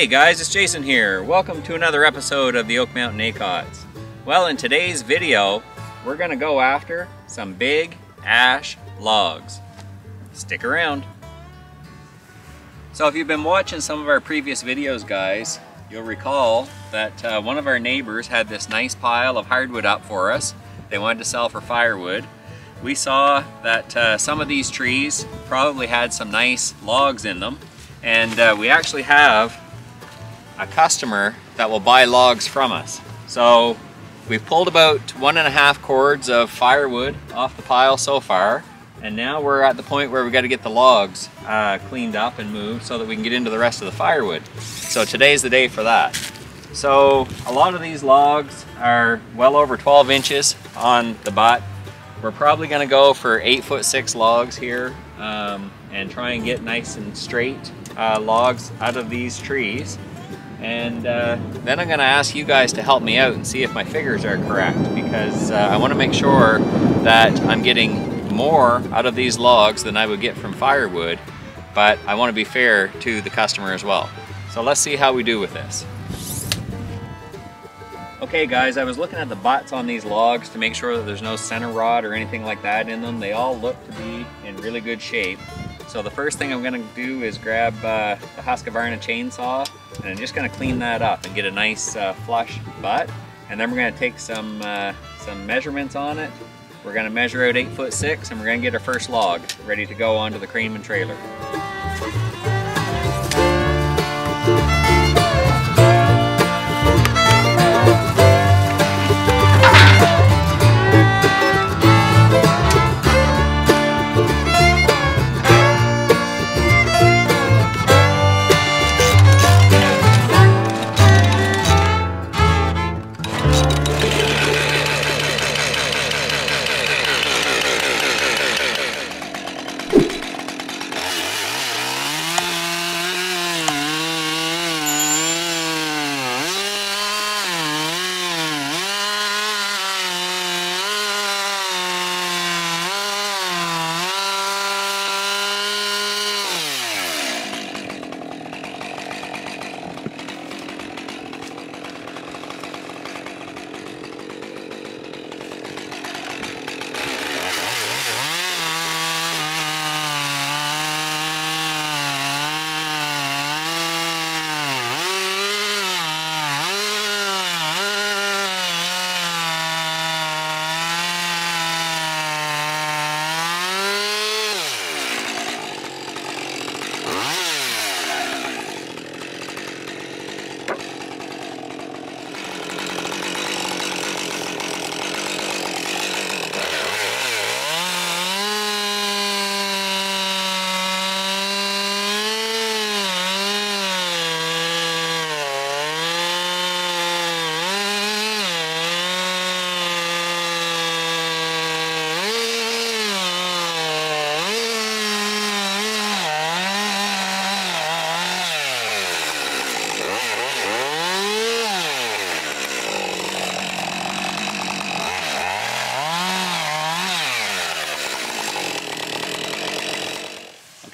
Hey guys, it's Jason here. Welcome to another episode of the Oak Mountain Acotts. Well, in today's video, we're gonna go after some big ash logs. Stick around. So if you've been watching some of our previous videos, guys, you'll recall that uh, one of our neighbors had this nice pile of hardwood up for us. They wanted to sell for firewood. We saw that uh, some of these trees probably had some nice logs in them and uh, we actually have a customer that will buy logs from us. So we've pulled about one and a half cords of firewood off the pile so far and now we're at the point where we got to get the logs uh, cleaned up and moved so that we can get into the rest of the firewood. So today's the day for that. So a lot of these logs are well over 12 inches on the butt. We're probably going to go for 8 foot 6 logs here um, and try and get nice and straight uh, logs out of these trees. And uh, then I'm to ask you guys to help me out and see if my figures are correct because uh, I want to make sure that I'm getting more out of these logs than I would get from firewood, but I want to be fair to the customer as well. So let's see how we do with this. Okay guys, I was looking at the butts on these logs to make sure that there's no center rod or anything like that in them. They all look to be in really good shape. So the first thing I'm gonna do is grab uh, the Husqvarna chainsaw and I'm just gonna clean that up and get a nice uh, flush butt. And then we're gonna take some, uh, some measurements on it. We're gonna measure out eight foot six and we're gonna get our first log ready to go onto the Kranman trailer.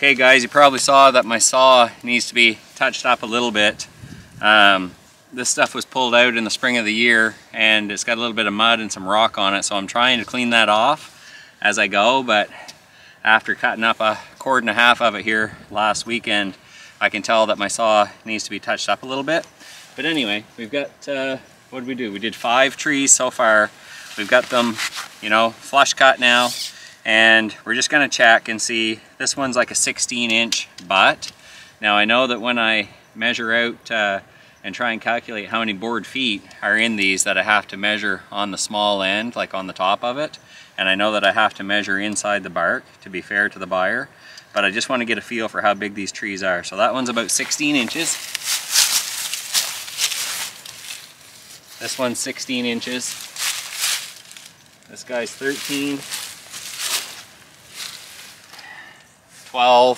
Okay guys, you probably saw that my saw needs to be touched up a little bit. Um, this stuff was pulled out in the spring of the year and it's got a little bit of mud and some rock on it so I'm trying to clean that off as I go but after cutting up a cord and a half of it here last weekend I can tell that my saw needs to be touched up a little bit. But anyway, we've got, uh, what did we do? We did five trees so far. We've got them, you know, flush cut now and we're just gonna check and see this one's like a 16 inch butt. Now I know that when I measure out uh, and try and calculate how many board feet are in these that I have to measure on the small end like on the top of it. And I know that I have to measure inside the bark to be fair to the buyer. But I just want to get a feel for how big these trees are. So that one's about 16 inches. This one's 16 inches. This guy's 13 12,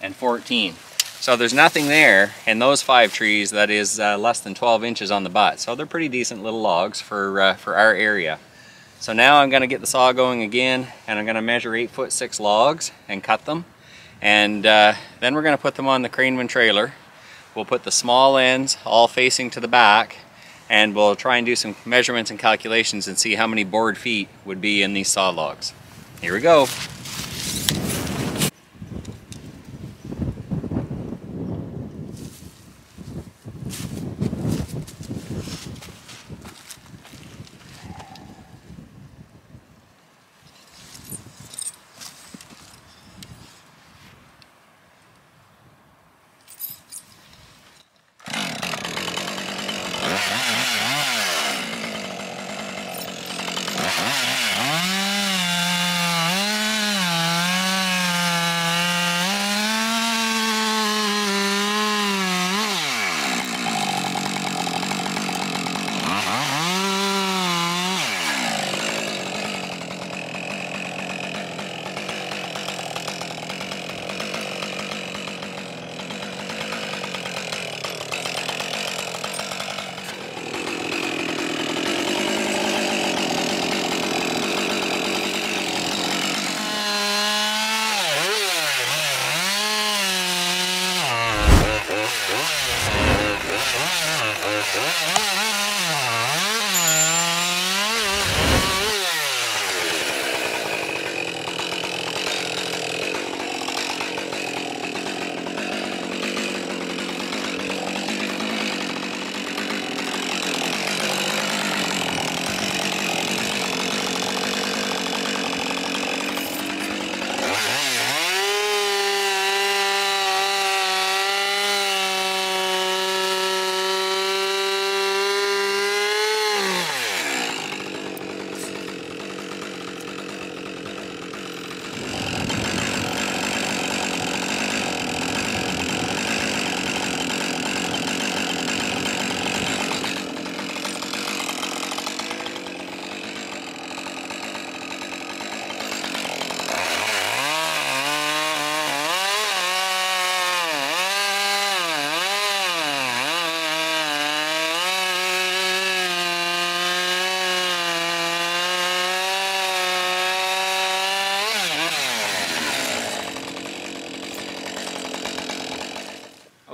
and 14. So there's nothing there in those five trees that is uh, less than 12 inches on the butt. So they're pretty decent little logs for, uh, for our area. So now I'm gonna get the saw going again and I'm gonna measure eight foot six logs and cut them. And uh, then we're going to put them on the Kranman trailer. We'll put the small ends all facing to the back and we'll try and do some measurements and calculations and see how many board feet would be in these saw logs. Here we go.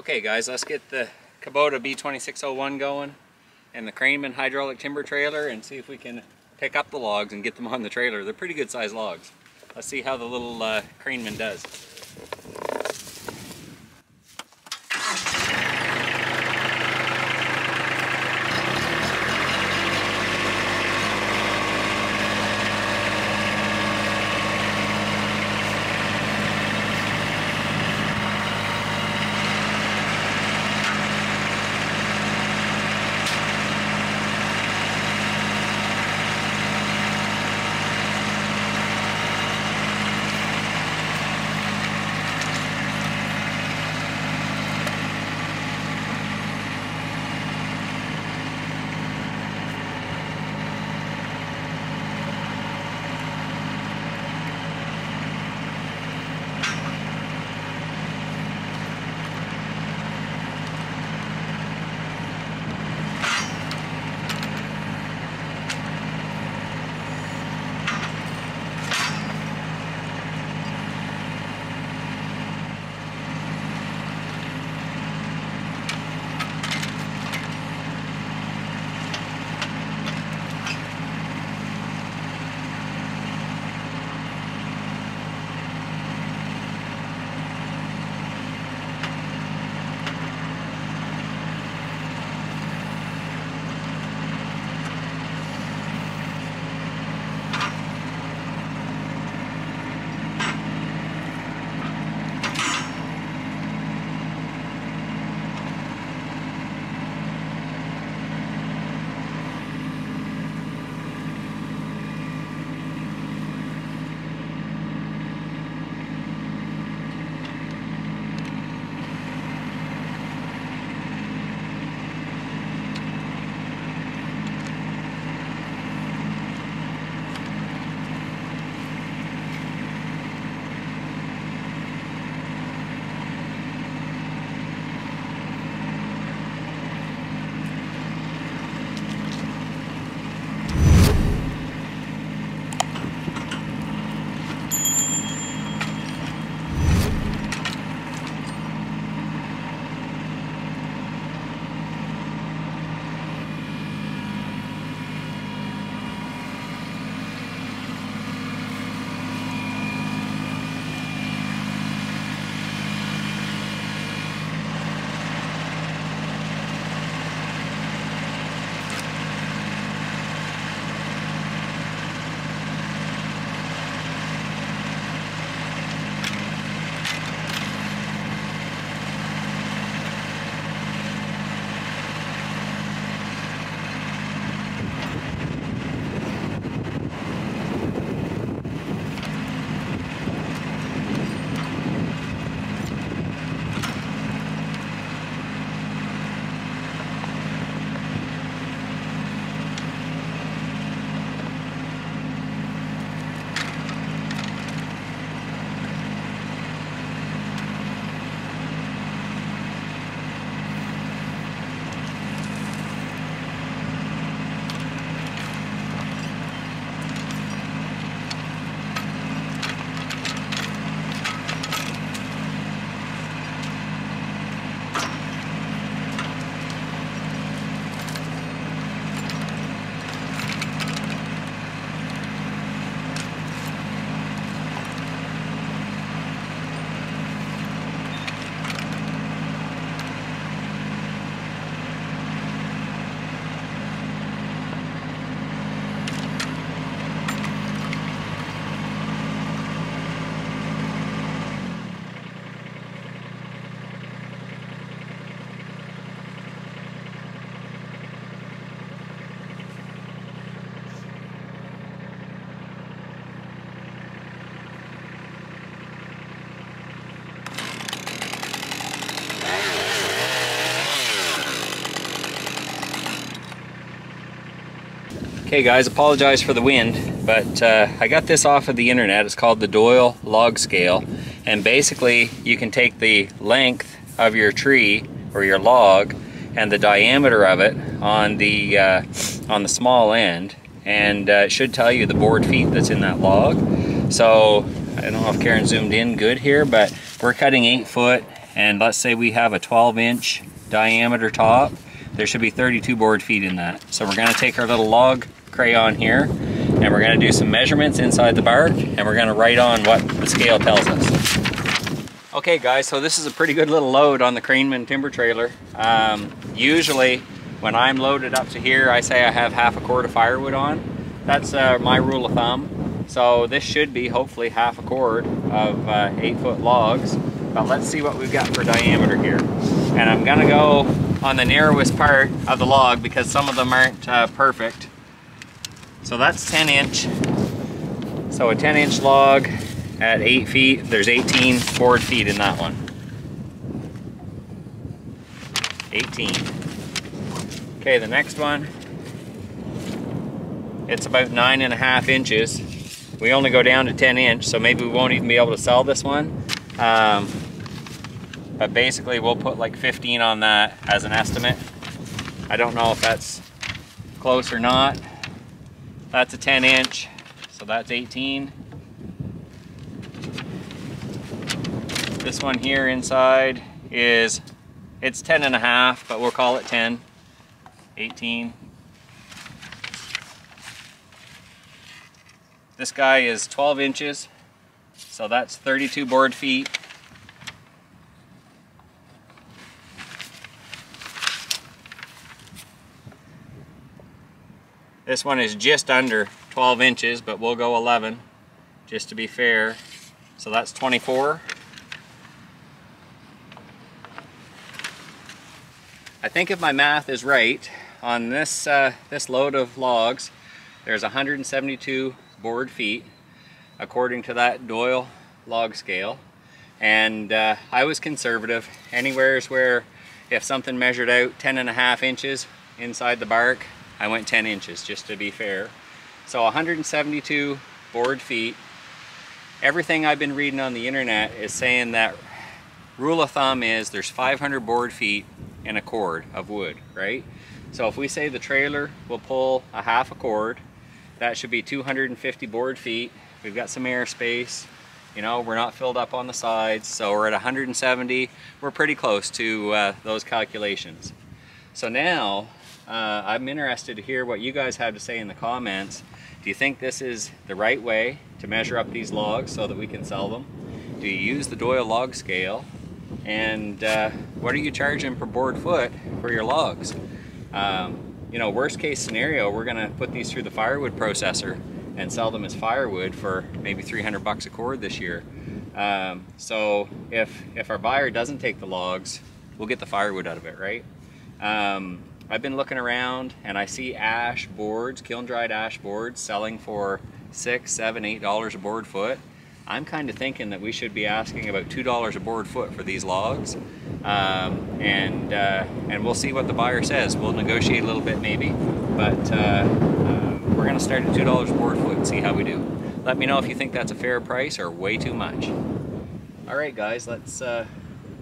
Okay guys, let's get the Kubota B2601 going and the Kranman hydraulic timber trailer and see if we can pick up the logs and get them on the trailer. They're pretty good sized logs. Let's see how the little uh, Kranman does. Okay guys, apologize for the wind, but uh, I got this off of the internet. It's called the Doyle log scale. And basically you can take the length of your tree or your log and the diameter of it on the uh, on the small end and uh, it should tell you the board feet that's in that log. So I don't know if Karen zoomed in good here, but we're cutting eight foot and let's say we have a 12 inch diameter top. There should be 32 board feet in that. So we're gonna take our little log crayon here and we're going to do some measurements inside the bark and we're going to write on what the scale tells us. Okay guys, so this is a pretty good little load on the Kranman timber trailer. Um, usually when I'm loaded up to here, I say I have half a cord of firewood on. That's uh, my rule of thumb. So this should be hopefully half a cord of uh, eight foot logs. But let's see what we've got for diameter here. And I'm gonna go on the narrowest part of the log because some of them aren't uh, perfect. So that's 10 inch. So a 10 inch log at 8 feet, there's 18 board feet in that one. 18. Okay, the next one, it's about nine and a half inches. We only go down to 10 inch, so maybe we won't even be able to sell this one. Um, but basically we'll put like 15 on that as an estimate. I don't know if that's close or not. That's a 10 inch, so that's 18. This one here inside is, it's 10 and a half, but we'll call it 10. 18. This guy is 12 inches, so that's 32 board feet. This one is just under 12 inches, but we'll go 11 just to be fair. So that's 24. I think if my math is right, on this, uh, this load of logs, there's 172 board feet according to that Doyle log scale. And uh, I was conservative. Anywhere's where if something measured out 10 and a half inches inside the bark, I went 10 inches just to be fair. So 172 board feet. Everything I've been reading on the internet is saying that rule of thumb is there's 500 board feet in a cord of wood, right? So if we say the trailer will pull a half a cord, that should be 250 board feet. We've got some airspace. You know, we're not filled up on the sides, so we're at 170. We're pretty close to uh, those calculations. So now uh, I'm interested to hear what you guys have to say in the comments. Do you think this is the right way to measure up these logs so that we can sell them? Do you use the Doyle log scale? And uh, what are you charging per board foot for your logs? Um, you know, worst case scenario, we're gonna put these through the firewood processor and sell them as firewood for maybe 300 bucks a cord this year. Um, so if, if our buyer doesn't take the logs, we'll get the firewood out of it, right? Um, I've been looking around and I see ash boards, kiln dried ash boards selling for six, seven, eight dollars a board foot. I'm kind of thinking that we should be asking about two dollars a board foot for these logs, um, and uh, and we'll see what the buyer says. We'll negotiate a little bit maybe, but uh, uh, we're going to start at two dollars a board foot and see how we do. Let me know if you think that's a fair price or way too much. All right, guys, let's. Uh,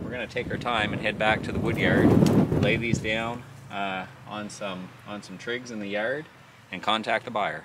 we're going to take our time and head back to the wood yard, lay these down, uh, on some on some trigs in the yard and contact the buyer.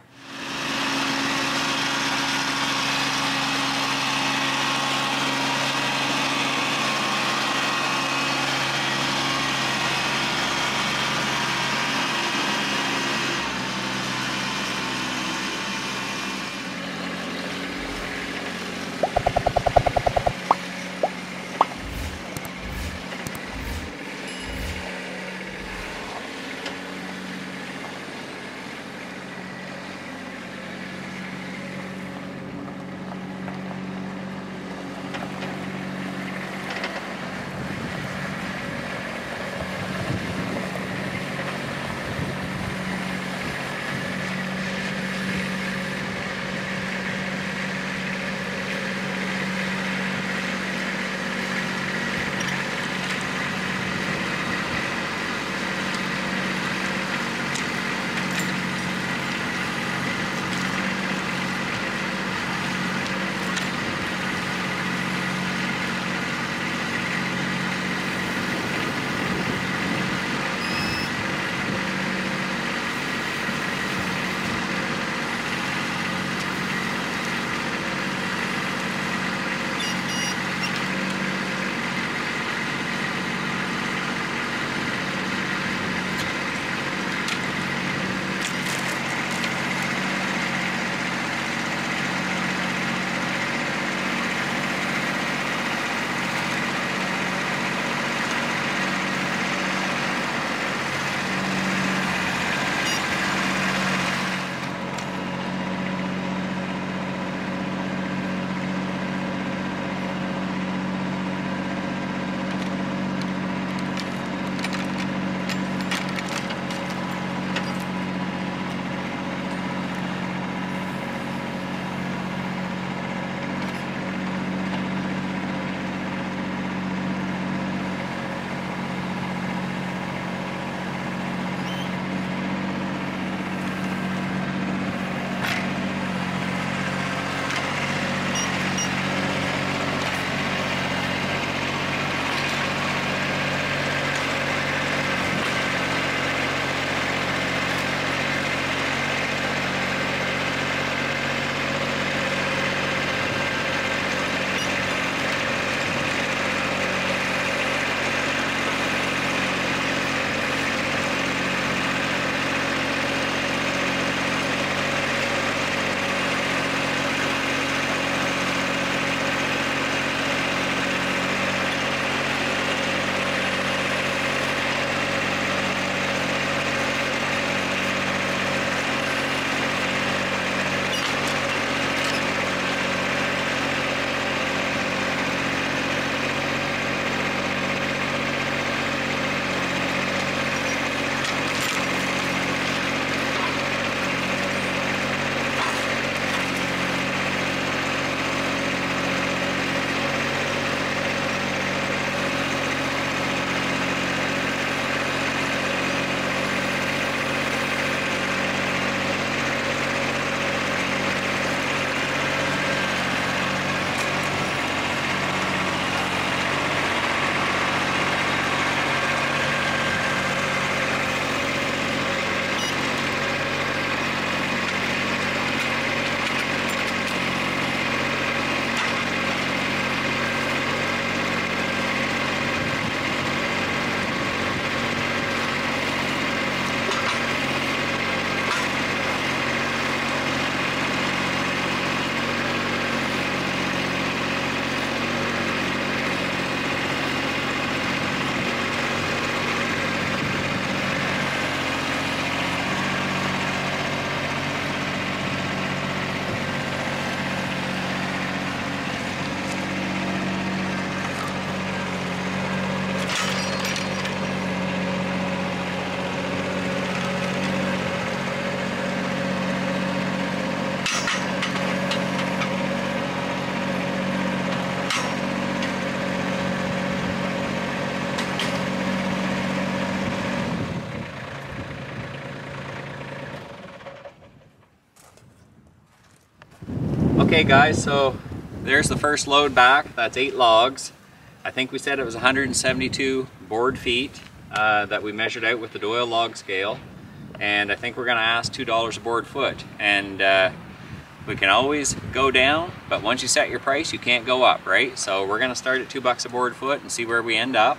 Okay guys, so there's the first load back. That's eight logs. I think we said it was 172 board feet uh, that we measured out with the Doyle log scale. And I think we're gonna ask $2 a board foot. And uh, we can always go down, but once you set your price, you can't go up, right? So we're gonna start at two bucks a board foot and see where we end up.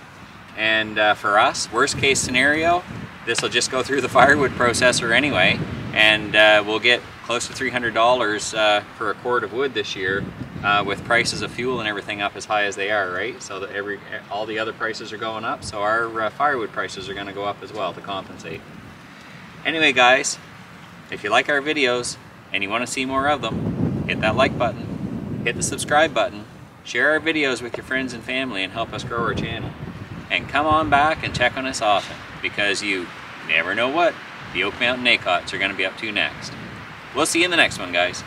And uh, for us, worst case scenario, this will just go through the firewood processor anyway, and uh, we'll get close to $300 uh, for a cord of wood this year uh, with prices of fuel and everything up as high as they are, right? So that every all the other prices are going up, so our uh, firewood prices are gonna go up as well to compensate. Anyway guys, if you like our videos and you wanna see more of them, hit that like button, hit the subscribe button, share our videos with your friends and family and help us grow our channel. And come on back and check on us often because you never know what the Oak Mountain Acotts are going to be up to next. We'll see you in the next one, guys.